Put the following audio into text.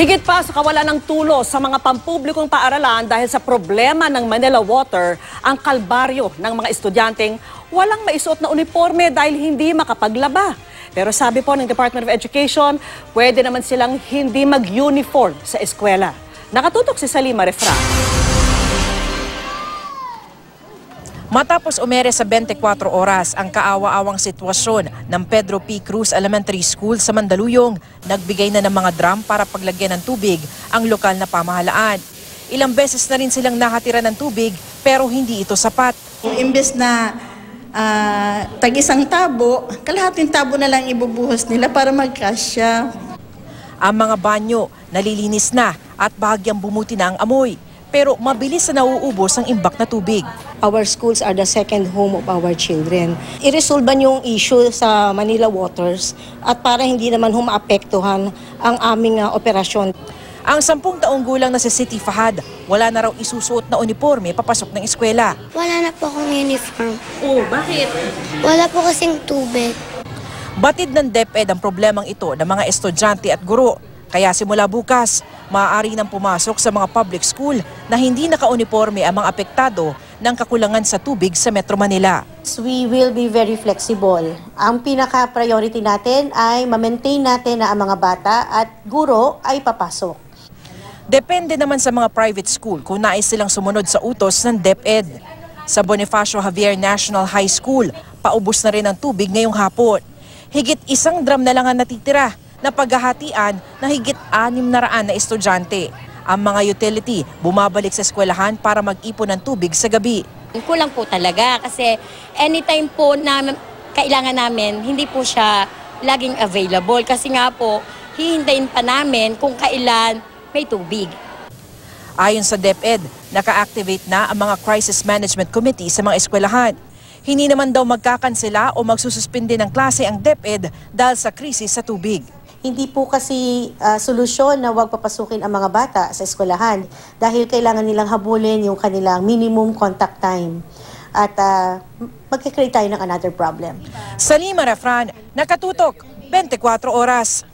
Higit pa sa kawalan ng tulo sa mga pampublikong paaralan dahil sa problema ng Manila Water, ang kalbaryo ng mga estudyanteng walang maisuot na uniforme dahil hindi makapaglaba. Pero sabi po ng Department of Education, pwede naman silang hindi mag-uniform sa eskwela. Nakatutok si Salima Refra. Matapos umere sa 24 oras ang kaawa-awang sitwasyon ng Pedro P. Cruz Elementary School sa Mandaluyong, nagbigay na ng mga drum para paglagyan ng tubig ang lokal na pamahalaan. Ilang beses na rin silang nakatira ng tubig pero hindi ito sapat. Imbes na ah, tag-isang tabo, kalahating tabo na lang ibubuhos nila para magkasya. Ang mga banyo nalilinis na at bahagyang bumuti na ang amoy pero mabilis na nauubos ang imbak na tubig. Our schools are the second home of our children. I-resolve yung issue sa Manila Waters at para hindi naman humaapektuhan ang aming ah, operasyon. Ang sampung taong gulang na si City Fahad, wala na raw isusuot na uniforme papasok ng eskwela. Wala na po akong uniform. Oh, bakit? Wala po kasing tubig. Batid ng DepEd ang problemang ito ng mga estudyante at guro. Kaya simula bukas, maaari nang pumasok sa mga public school na hindi naka-uniforme ang mga apektado ng kakulangan sa tubig sa Metro Manila. We will be very flexible. Ang pinaka-priority natin ay ma-maintain natin na ang mga bata at guro ay papasok. Depende naman sa mga private school kung nais silang sumunod sa utos ng DepEd. Sa Bonifacio Javier National High School, paubos na rin ang tubig ngayong hapon. Higit isang drum na lang ang natitira na paghahatian na higit anim na raan na estudyante. Ang mga utility bumabalik sa eskwelahan para mag-ipon ng tubig sa gabi. Kulang po talaga kasi anytime po na kailangan namin, hindi po siya laging available. Kasi nga po, hihintayin pa namin kung kailan may tubig. Ayon sa DepEd, naka-activate na ang mga Crisis Management Committee sa mga eskwelahan. Hindi naman daw magkakansela o magsususpinde ng klase ang DepEd dahil sa krisis sa tubig. Hindi po kasi ah, solusyon na huwag papasukin ang mga bata sa eskwelahan dahil kailangan nilang habulin yung kanilang minimum contact time. At uh, magkakreate tayo ng another problem. Salima Refran, nakatutok, 24 oras.